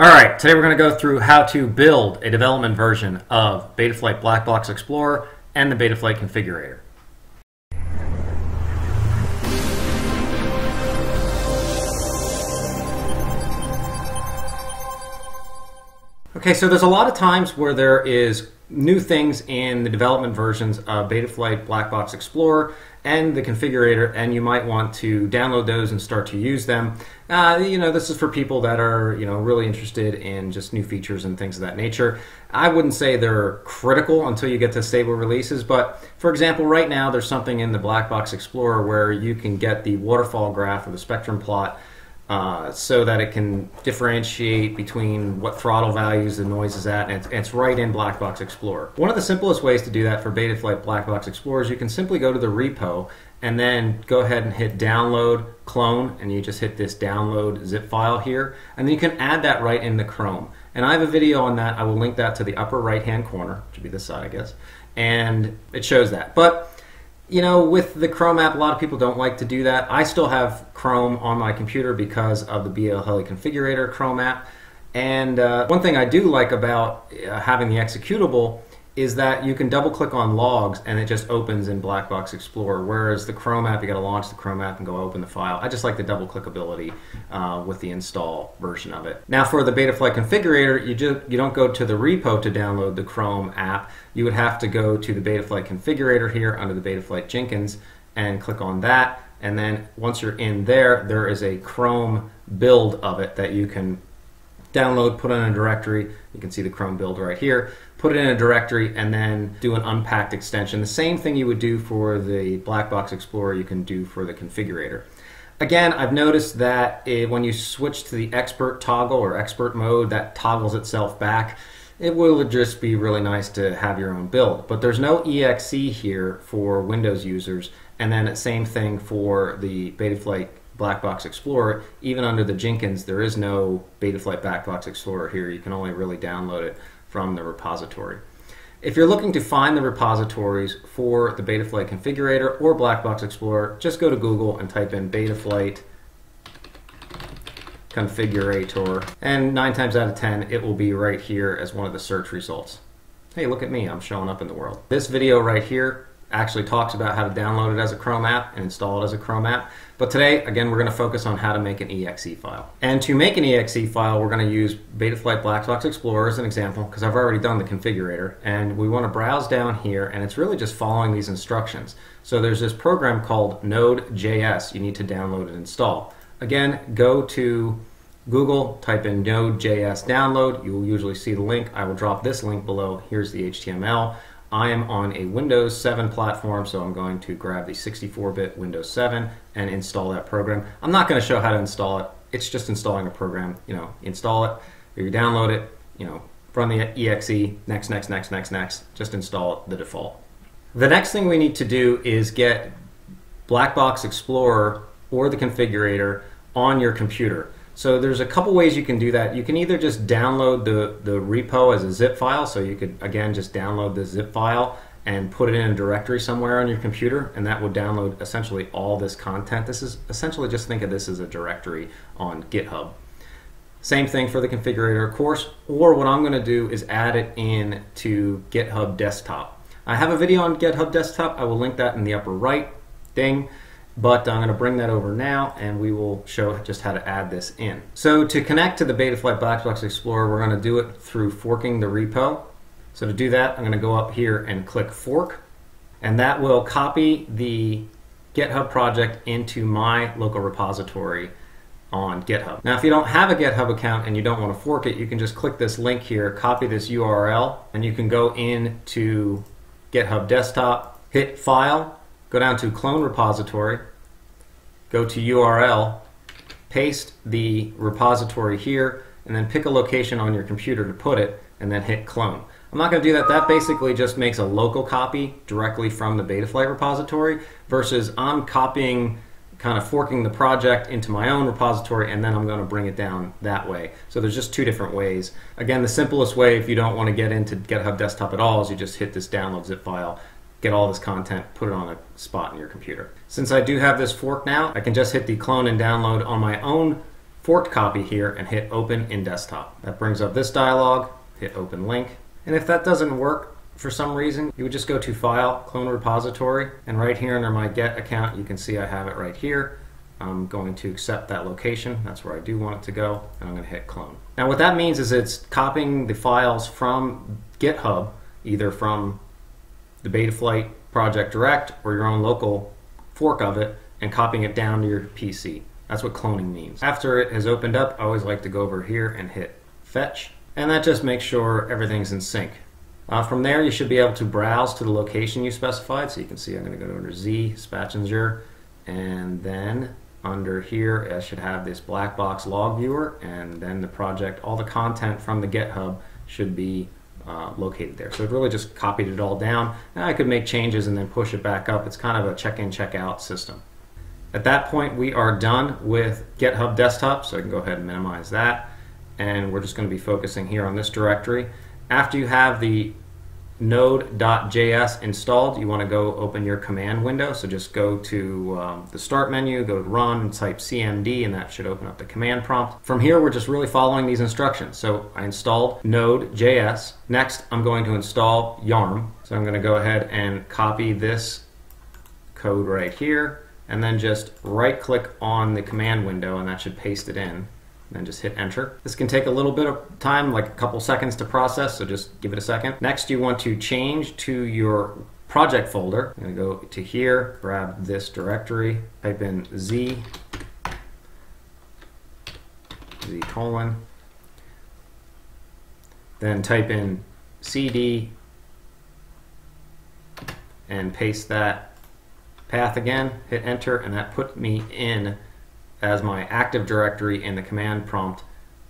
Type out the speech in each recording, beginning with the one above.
All right, today we're going to go through how to build a development version of Betaflight Black Box Explorer and the Betaflight configurator. Okay, so there's a lot of times where there is new things in the development versions of Betaflight Black Box Explorer and the configurator, and you might want to download those and start to use them. Uh, you know, this is for people that are you know really interested in just new features and things of that nature. I wouldn't say they're critical until you get to stable releases, but for example, right now there's something in the Black Box Explorer where you can get the waterfall graph or the spectrum plot uh, so that it can differentiate between what throttle values the noise is at, and it's, it's, right in Black Box Explorer. One of the simplest ways to do that for Betaflight Black Box Explorer is you can simply go to the repo and then go ahead and hit download clone, and you just hit this download zip file here, and then you can add that right in the Chrome. And I have a video on that. I will link that to the upper right hand corner, which would be this side, I guess, and it shows that. But you know, with the Chrome app, a lot of people don't like to do that. I still have Chrome on my computer because of the BLHeli Configurator Chrome app. And uh, one thing I do like about uh, having the executable is that you can double click on logs and it just opens in Black Box Explorer. Whereas the Chrome app, you got to launch the Chrome app and go open the file. I just like the double clickability uh, with the install version of it. Now for the Betaflight configurator, you just you don't go to the repo to download the Chrome app. You would have to go to the Betaflight configurator here under the Betaflight Jenkins and click on that. And then once you're in there, there is a Chrome build of it that you can download, put in a directory. You can see the Chrome build right here. Put it in a directory and then do an unpacked extension. The same thing you would do for the Black Box Explorer, you can do for the configurator. Again, I've noticed that it, when you switch to the expert toggle or expert mode, that toggles itself back. It will just be really nice to have your own build. But there's no exe here for Windows users, and then same thing for the Betaflight Black Box Explorer. Even under the Jenkins, there is no Betaflight Black Box Explorer here. You can only really download it from the repository. If you're looking to find the repositories for the Betaflight configurator or Black Box Explorer, just go to Google and type in Betaflight configurator, and nine times out of ten, it will be right here as one of the search results. Hey, look at me, I'm showing up in the world. This video right here actually talks about how to download it as a Chrome app and install it as a Chrome app. But today, again, we're going to focus on how to make an exe file. And to make an exe file, we're going to use Betaflight Black Box Explorer as an example because I've already done the configurator. And we want to browse down here, and it's really just following these instructions. So there's this program called Node.js you need to download and install. Again, go to Google, type in Node.js download. You will usually see the link. I will drop this link below. Here's the HTML. I am on a Windows 7 platform, so I'm going to grab the 64-bit Windows 7 and install that program. I'm not going to show how to install it. It's just installing a program. You know, install it, or you download it, you know, run the exe, next, next, next, next, next. Just install the default. The next thing we need to do is get Black Box Explorer or the configurator on your computer. So there's a couple ways you can do that. You can either just download the, the repo as a zip file, so you could again just download the zip file and put it in a directory somewhere on your computer, and that will download essentially all this content. This is essentially just think of this as a directory on GitHub. Same thing for the configurator, course, or what I'm going to do is add it in to GitHub Desktop. I have a video on GitHub Desktop. I will link that in the upper right. Ding. But I'm going to bring that over now and we will show just how to add this in. So to connect to the Betaflight Blackbox Explorer, we're going to do it through forking the repo. So to do that, I'm going to go up here and click fork. And that will copy the GitHub project into my local repository on GitHub. Now, if you don't have a GitHub account and you don't want to fork it, you can just click this link here, copy this URL, and you can go into GitHub Desktop, hit File, go down to Clone Repository, go to URL, paste the repository here, and then pick a location on your computer to put it, and then hit clone. I'm not going to do that. That basically just makes a local copy directly from the Betaflight repository versus I'm copying, kind of forking the project into my own repository and then I'm going to bring it down that way. So there's just two different ways. Again, the simplest way if you don't want to get into GitHub Desktop at all is you just hit this download zip file get all this content, put it on a spot in your computer. Since I do have this fork now, I can just hit the clone and download on my own forked copy here and hit open in desktop. That brings up this dialog, hit open link. And if that doesn't work for some reason, you would just go to file, clone repository, and right here under my get account, you can see I have it right here. I'm going to accept that location. That's where I do want it to go. And I'm going to hit clone. Now what that means is it's copying the files from GitHub, either from the Betaflight project direct or your own local fork of it, and copying it down to your PC. That's what cloning means. After it has opened up, I always like to go over here and hit fetch. And that just makes sure everything's in sync. Uh, from there, you should be able to browse to the location you specified. So you can see I'm going to go under Z, Spatchinger, and then under here, I should have this black box log viewer, and then the project, all the content from the GitHub should be uh, located there. So it really just copied it all down. Now I could make changes and then push it back up. It's kind of a check-in, check-out system. At that point, we are done with GitHub Desktop, so I can go ahead and minimize that. And we're just going to be focusing here on this directory. After you have the node.js installed, you want to go open your command window. So just go to um, the start menu, go to run, type cmd, and that should open up the command prompt. From here, we're just really following these instructions. So I installed node.js. Next, I'm going to install yarn. So I'm going to go ahead and copy this code right here, and then just right click on the command window, and that should paste it in then just hit enter. This can take a little bit of time, like a couple seconds to process, so just give it a second. Next, you want to change to your project folder. I'm going to go to here, grab this directory, type in Z, Z colon, then type in CD and paste that path again, hit enter, and that put me in as my active directory in the command prompt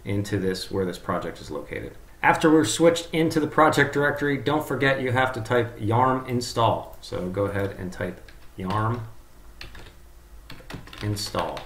into this where this project is located. After we're switched into the project directory, don't forget you have to type yarn install. So go ahead and type yarn install.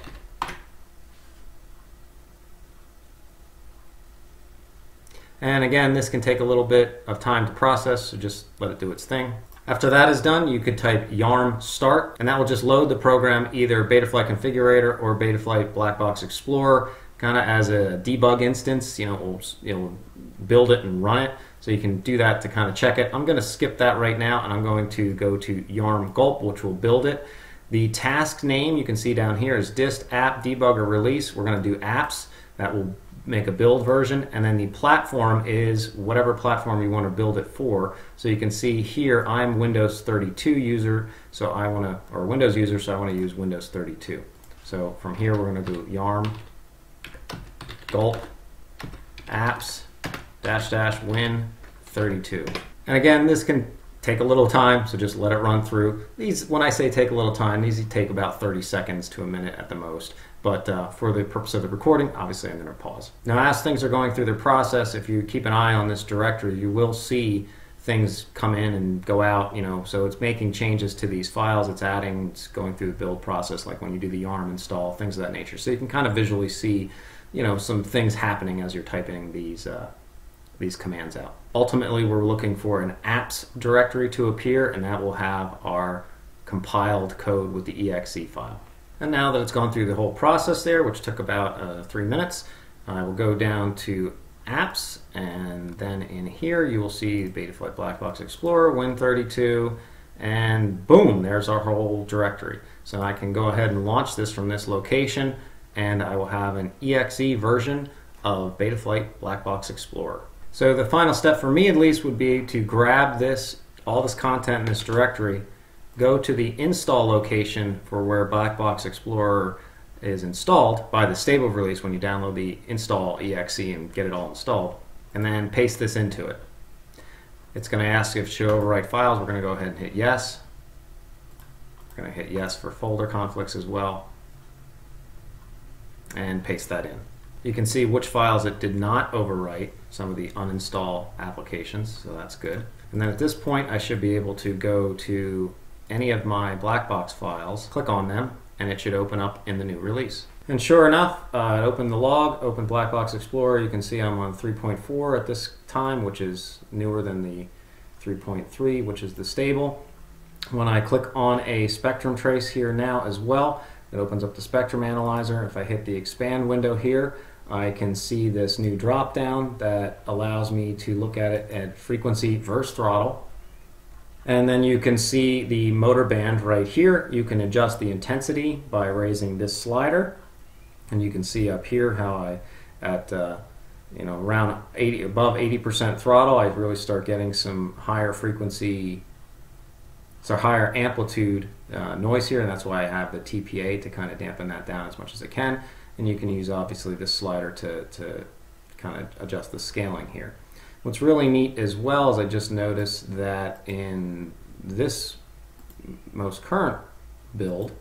And again, this can take a little bit of time to process, so just let it do its thing. After that is done, you could type yarn start, and that will just load the program either Betaflight Configurator or Betaflight Blackbox Explorer, kind of as a debug instance. You know, know build it and run it. So you can do that to kind of check it. I'm going to skip that right now, and I'm going to go to yarn gulp, which will build it. The task name you can see down here is dist app debugger release. We're going to do apps. That will make a build version and then the platform is whatever platform you want to build it for. So you can see here I'm Windows 32 user so I want to or Windows user so I want to use Windows 32 so from here we're going to do yarn gulp apps dash dash win 32 and again this can take a little time so just let it run through these when I say take a little time these take about 30 seconds to a minute at the most but uh, for the purpose of the recording, obviously I'm going to pause. Now, as things are going through their process, if you keep an eye on this directory, you will see things come in and go out, you know, so it's making changes to these files, it's adding, it's going through the build process, like when you do the yarn install, things of that nature. So you can kind of visually see, you know, some things happening as you're typing these, uh, these commands out. Ultimately, we're looking for an apps directory to appear, and that will have our compiled code with the exe file. And now that it's gone through the whole process there, which took about uh, three minutes, I will go down to apps and then in here you will see Betaflight Blackbox Explorer, Win32, and boom, there's our whole directory. So I can go ahead and launch this from this location and I will have an exe version of Betaflight Blackbox Explorer. So the final step for me at least would be to grab this, all this content in this directory go to the install location for where Blackbox Explorer is installed by the stable release when you download the install exe and get it all installed, and then paste this into it. It's going to ask if show overwrite files. We're going to go ahead and hit yes. We're going to hit yes for folder conflicts as well, and paste that in. You can see which files it did not overwrite, some of the uninstall applications, so that's good. And then at this point, I should be able to go to any of my black box files, click on them, and it should open up in the new release. And sure enough, uh, I opened the log, opened Blackbox Explorer. You can see I'm on 3.4 at this time, which is newer than the 3.3, which is the stable. When I click on a spectrum trace here now as well, It opens up the spectrum analyzer. If I hit the expand window here, I can see this new drop down that allows me to look at it at frequency versus throttle. And then you can see the motor band right here. You can adjust the intensity by raising this slider. And you can see up here how I, at uh, you know around 80 above 80% throttle, I really start getting some higher frequency, so higher amplitude uh, noise here, and that's why I have the TPA to kind of dampen that down as much as I can. And you can use obviously this slider to, to kind of adjust the scaling here. What's really neat as well is I just noticed that in this most current build,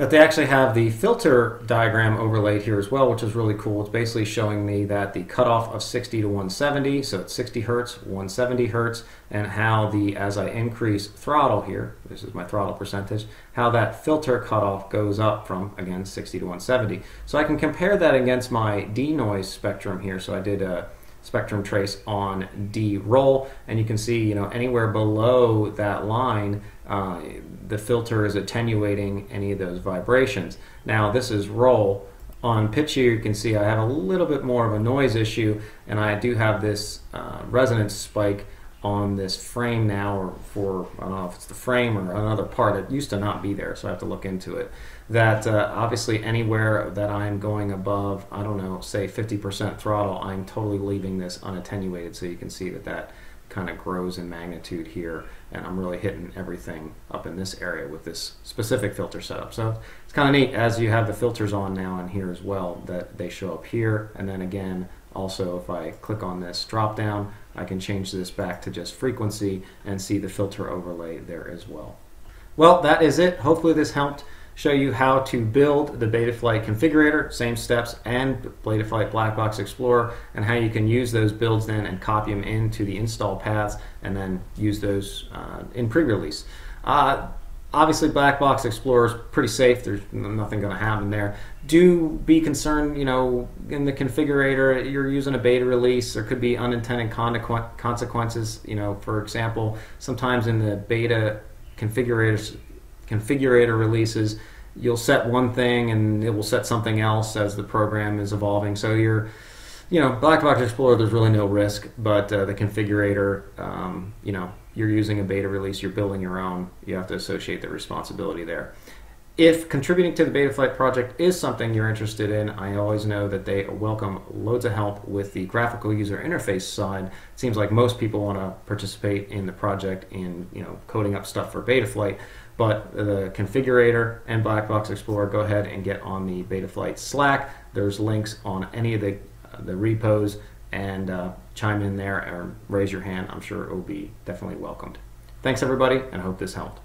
that they actually have the filter diagram overlaid here as well, which is really cool. It's basically showing me that the cutoff of 60 to 170, so it's 60 hertz, 170 hertz, and how the, as I increase throttle here, this is my throttle percentage, how that filter cutoff goes up from, again, 60 to 170. So I can compare that against my denoise spectrum here. So I did a spectrum trace on D roll, and you can see, you know, anywhere below that line, uh, the filter is attenuating any of those vibrations. Now this is roll. On pitch here you can see I have a little bit more of a noise issue and I do have this uh, resonance spike on this frame now or for I don't know if it's the frame or another part it used to not be there so I have to look into it that uh, obviously anywhere that I'm going above I don't know say 50% throttle I'm totally leaving this unattenuated so you can see that that kind of grows in magnitude here and I'm really hitting everything up in this area with this specific filter setup. So it's kind of neat as you have the filters on now and here as well that they show up here and then again also if I click on this drop down I can change this back to just frequency and see the filter overlay there as well. Well that is it. Hopefully this helped show you how to build the Betaflight configurator, same steps, and Betaflight Black Box Explorer, and how you can use those builds then and copy them into the install paths and then use those uh, in pre-release. Uh, obviously, Black Box Explorer is pretty safe. There's nothing going to happen there. Do be concerned, you know, in the configurator, you're using a beta release. There could be unintended consequences. You know, for example, sometimes in the beta configurators configurator releases, you'll set one thing and it will set something else as the program is evolving. So you're, you know, Black Box Explorer, there's really no risk, but uh, the configurator, um, you know, you're using a beta release, you're building your own, you have to associate the responsibility there. If contributing to the Betaflight project is something you're interested in, I always know that they welcome loads of help with the graphical user interface side. It seems like most people want to participate in the project in you know coding up stuff for Betaflight, but the configurator and Black Box Explorer, go ahead and get on the Betaflight Slack. There's links on any of the, uh, the repos and uh, chime in there or raise your hand. I'm sure it will be definitely welcomed. Thanks, everybody, and I hope this helped.